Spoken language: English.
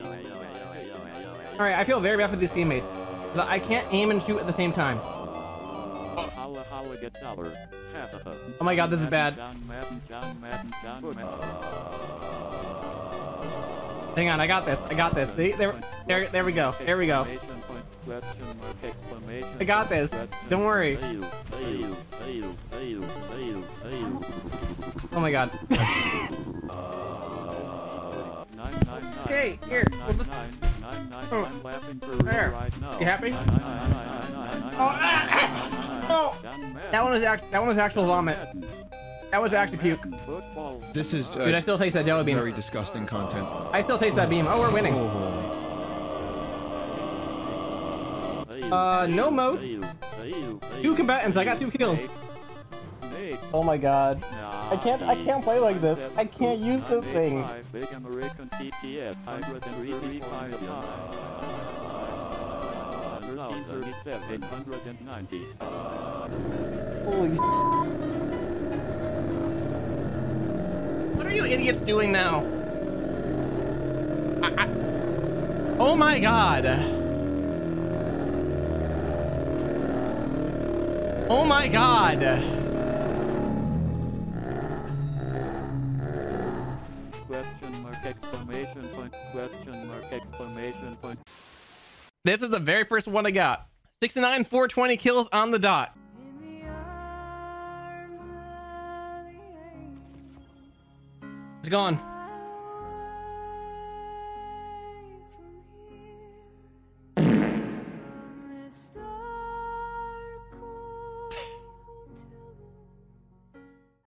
All right, I feel very bad for these teammates. I can't aim and shoot at the same time. Oh my god, this is bad. Hang on, I got this. I got this. See, there, there, there we go. There we go. I got this. Don't worry. Oh my god. Okay, here. We'll just... Oh. There. You happy? Oh, ah, oh. That one was actually that one was actual vomit. That was actually puke. This is uh, Dude, I still taste that jelly bean. very disgusting content. I still taste that beam. Oh, we're winning. Uh, no modes. Two combatants. I got two kills. Oh my god. I can't. I can't play like this. I can't use this thing. Holy. What are you idiots doing now? I, I... Oh my god. Oh my god. Question mark exclamation point question mark exclamation point This is the very first one I got. 69, 420 kills on the dot. It's gone.